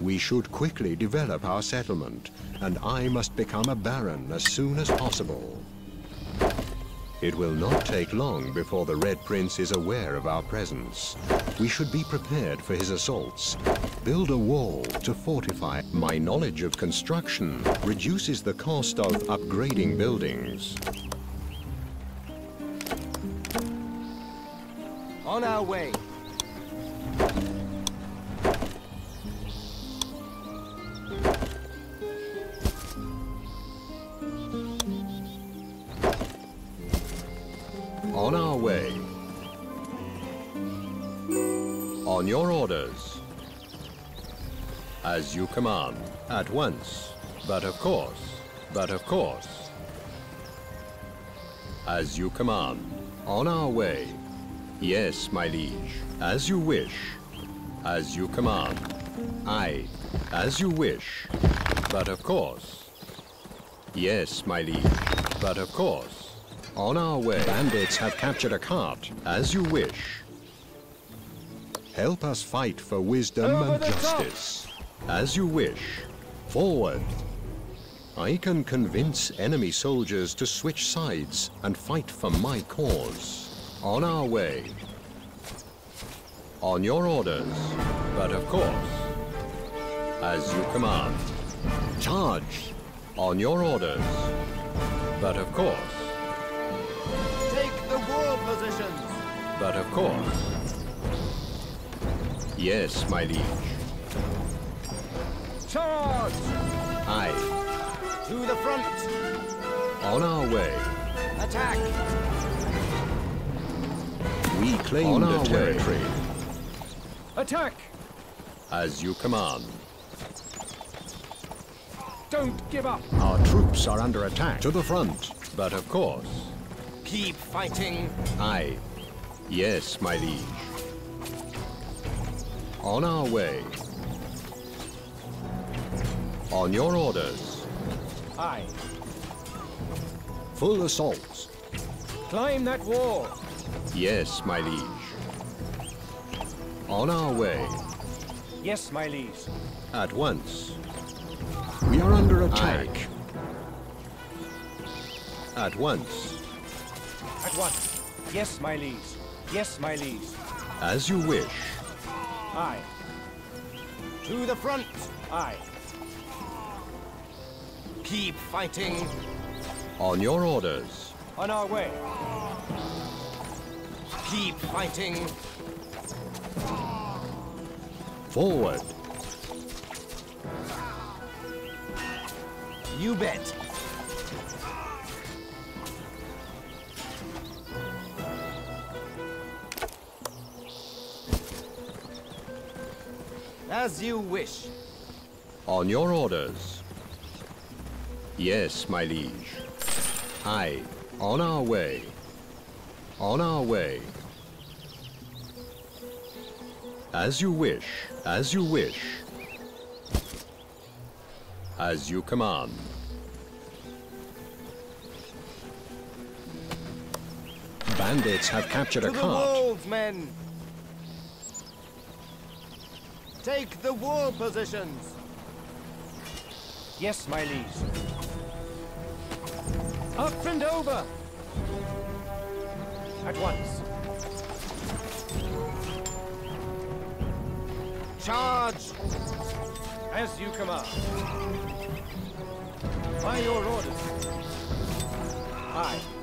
We should quickly develop our settlement, and I must become a baron as soon as possible. It will not take long before the Red Prince is aware of our presence. We should be prepared for his assaults. Build a wall to fortify. My knowledge of construction reduces the cost of upgrading buildings. On our way. Your orders. As you command. At once. But of course. But of course. As you command. On our way. Yes, my liege. As you wish. As you command. Aye. As you wish. But of course. Yes, my liege. But of course. On our way. Bandits have captured a cart. As you wish. Help us fight for wisdom Over and the top. justice. As you wish. Forward. I can convince enemy soldiers to switch sides and fight for my cause. On our way. On your orders. But of course. As you command. Charge. On your orders. But of course. Take the wall positions. But of course. Yes, my liege. Charge! Aye. To the front. On our way. Attack! We claim the our territory. Attack! As you command. Don't give up. Our troops are under attack. To the front. But of course. Keep fighting. Aye. Yes, my liege. On our way. On your orders. Aye. Full assault. Climb that wall. Yes, my liege. On our way. Yes, my liege. At once. We are under attack. At once. At once. Yes, my liege. Yes, my liege. As you wish. Aye. To the front. Aye. Keep fighting. On your orders. On our way. Keep fighting. Forward. You bet. As you wish. On your orders. Yes, my liege. Aye. On our way. On our way. As you wish. As you wish. As you command. Bandits have captured To a cart. men! Take the wall positions! Yes, my liege. Up and over! At once. Charge! As you command. By your orders. Aye.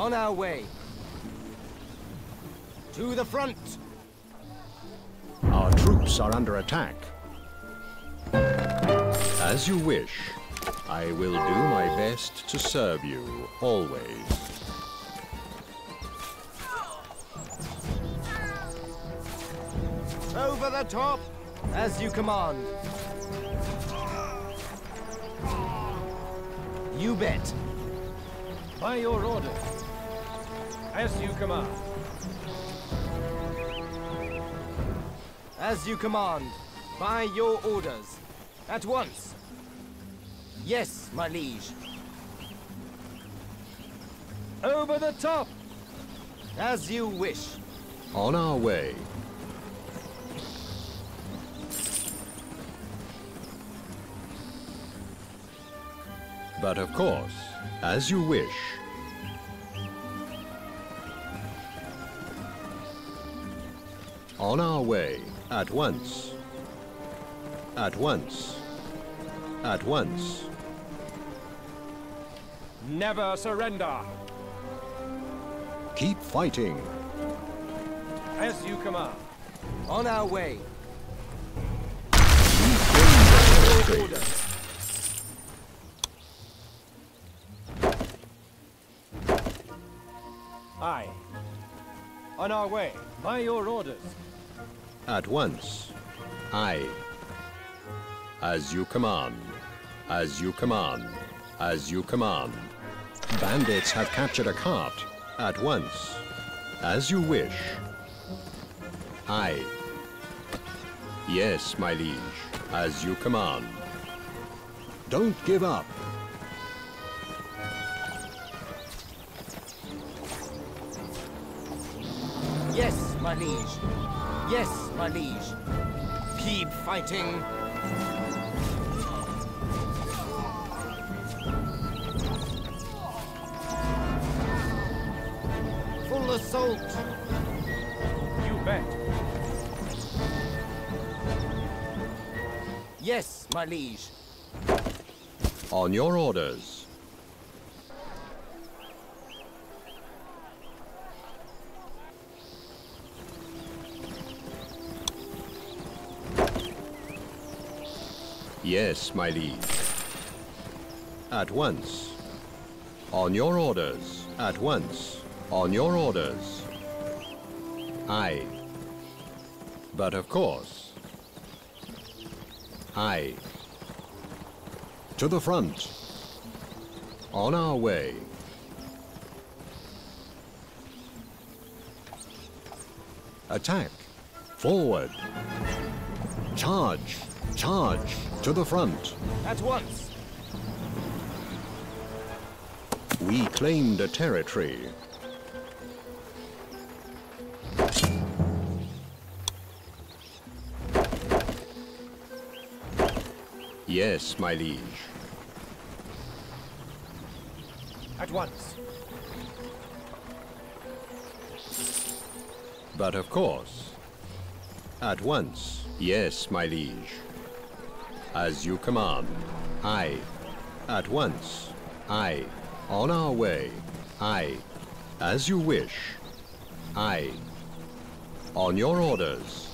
On our way. To the front. Our troops are under attack. As you wish. I will do my best to serve you, always. Over the top. As you command. You bet. By your order. As you command. As you command. By your orders. At once. Yes, my liege. Over the top! As you wish. On our way. But of course, as you wish. On our way, at once. At once. At once. Never surrender. Keep fighting. As you command. On our way. Aye. On our way. By your orders. At once. Aye. As you command. As you command. As you command. Bandits have captured a cart. At once. As you wish. Aye. Yes, my liege. As you command. Don't give up. Yes, my liege. Yes, my liege. Keep fighting. Full assault. You bet. Yes, my liege. On your orders. Yes, my liege. At once. On your orders. At once. On your orders. Aye. But of course. Aye. To the front. On our way. Attack. Forward. Charge. Charge. To the front. At once. We claimed a territory. Yes, my liege. At once. But of course. At once. Yes, my liege. As you command. Aye. At once. Aye. On our way. Aye. As you wish. Aye. On your orders.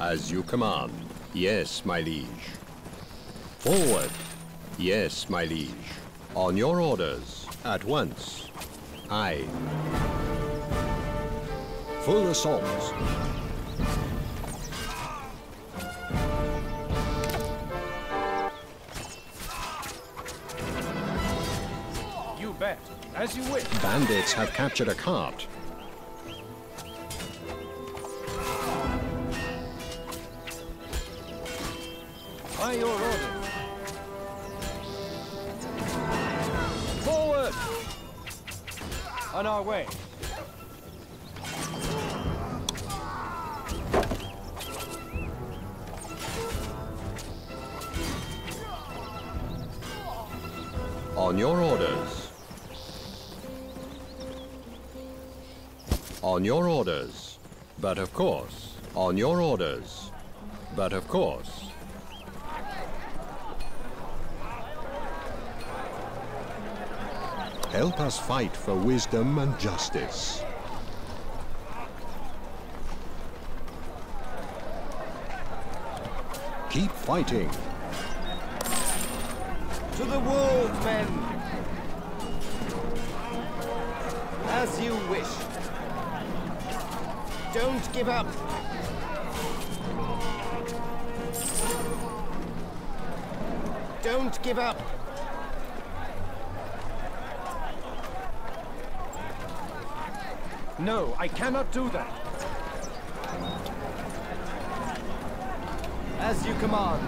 As you command. Yes, my liege. Forward. Yes, my liege. On your orders. At once. Aye. Full assault. Bet. As you wish. Bandits have captured a cart. By your orders. Forward! On our way. On your orders. On your orders. But of course. On your orders. But of course. Help us fight for wisdom and justice. Keep fighting. To the walls, men! As you wish. Don't give up. Don't give up. No, I cannot do that. As you command.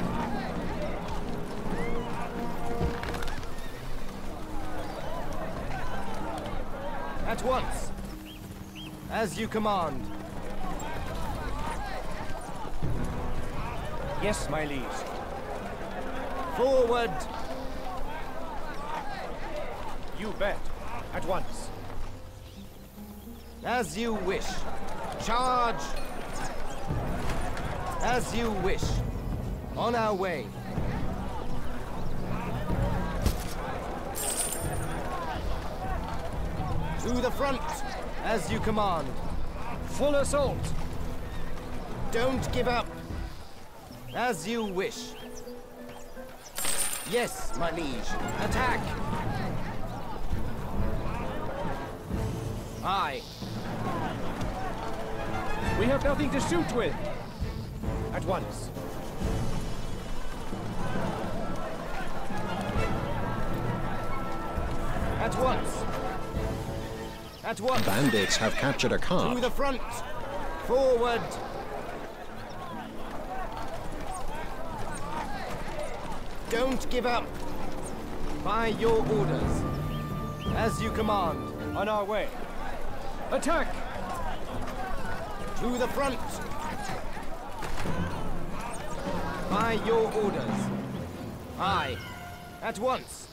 At once. As you command. Yes, my liege. Forward. You bet. At once. As you wish. Charge. As you wish. On our way. To the front. As you command. Full assault. Don't give up. As you wish. Yes, my liege. Attack. Aye. We have nothing to shoot with. At once. At once. At once. Bandits have captured a car. To the front. Forward. Don't give up. By your orders. As you command. On our way. Attack! To the front. By your orders. Aye. At once.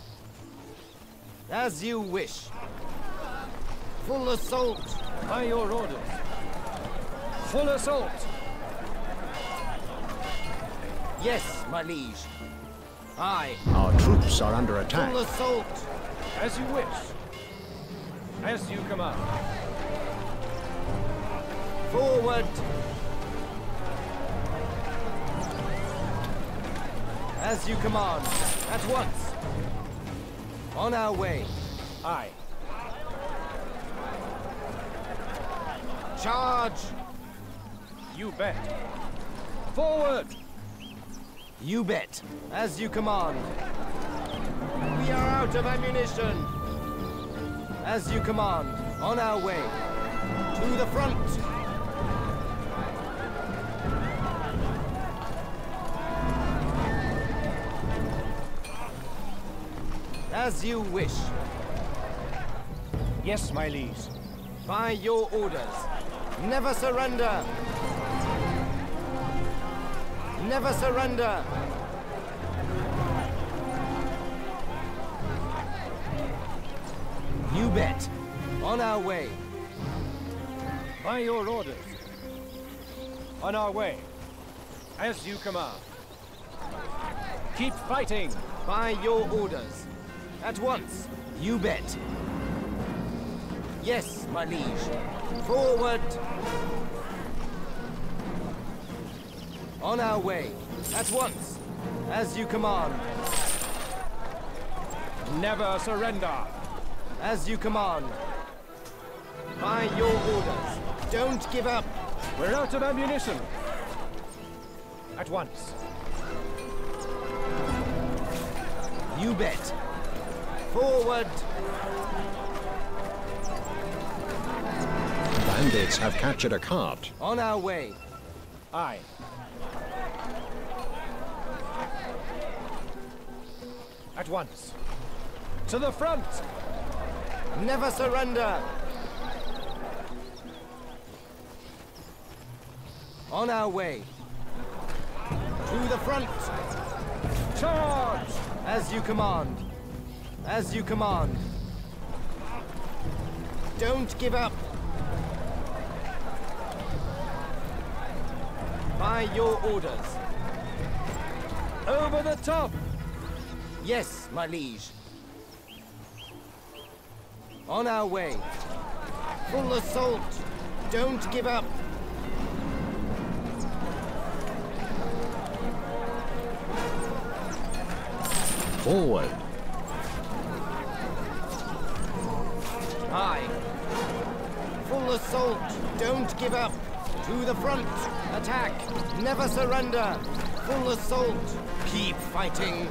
As you wish. Full assault. By your orders. Full assault. Yes, my liege. Aye. Our troops are under attack. Full assault. As you wish. As you command. Forward. As you command. At once. On our way. Aye. Charge. You bet. Forward! You bet. As you command. We are out of ammunition. As you command. On our way. To the front. As you wish. Yes, my liege. By your orders. Never surrender. Never surrender. You bet. On our way. By your orders. On our way. As you command. Keep fighting! By your orders. At once. You bet. Yes, my liege. Forward. On our way. At once. As you command. Never surrender! As you command. By your orders. Don't give up. We're out of ammunition! At once. You bet. Forward. Bandits have captured a cart. On our way. Aye. At once. To the front! Never surrender. On our way. To the front. Charge! As you command. As you command. Don't give up. By your orders. Over the top! Yes, my liege. On our way. Full assault. Don't give up. Forward. Aye. Full assault. Don't give up. To the front. Attack. Never surrender. Full assault. Keep fighting.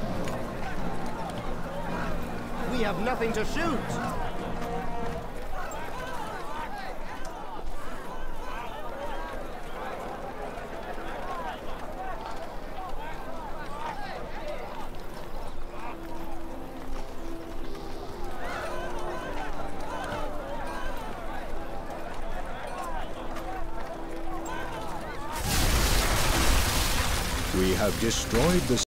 We have nothing to shoot. We have destroyed the